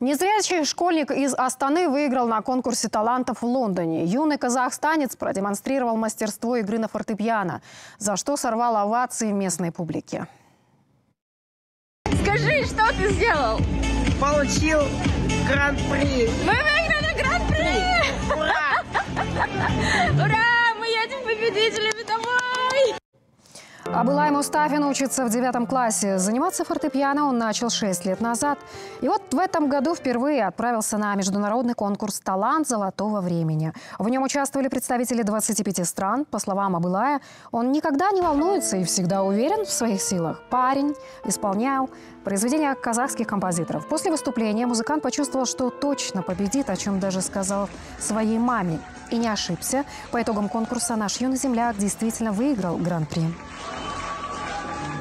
Незрячий школьник из Астаны выиграл на конкурсе талантов в Лондоне. Юный казахстанец продемонстрировал мастерство игры на фортепиано, за что сорвал овации местной публики. Скажи, что ты сделал? получил гран-при. Мы выиграли гран-при! Ура! Ура! Мы едем победителями! Абылай Мустафин учится в девятом классе. Заниматься фортепиано он начал 6 лет назад. И вот в этом году впервые отправился на международный конкурс «Талант золотого времени». В нем участвовали представители 25 стран. По словам Абылая, он никогда не волнуется и всегда уверен в своих силах. Парень исполнял произведения казахских композиторов. После выступления музыкант почувствовал, что точно победит, о чем даже сказал своей маме. И не ошибся. По итогам конкурса наш юный земляк действительно выиграл гран-при.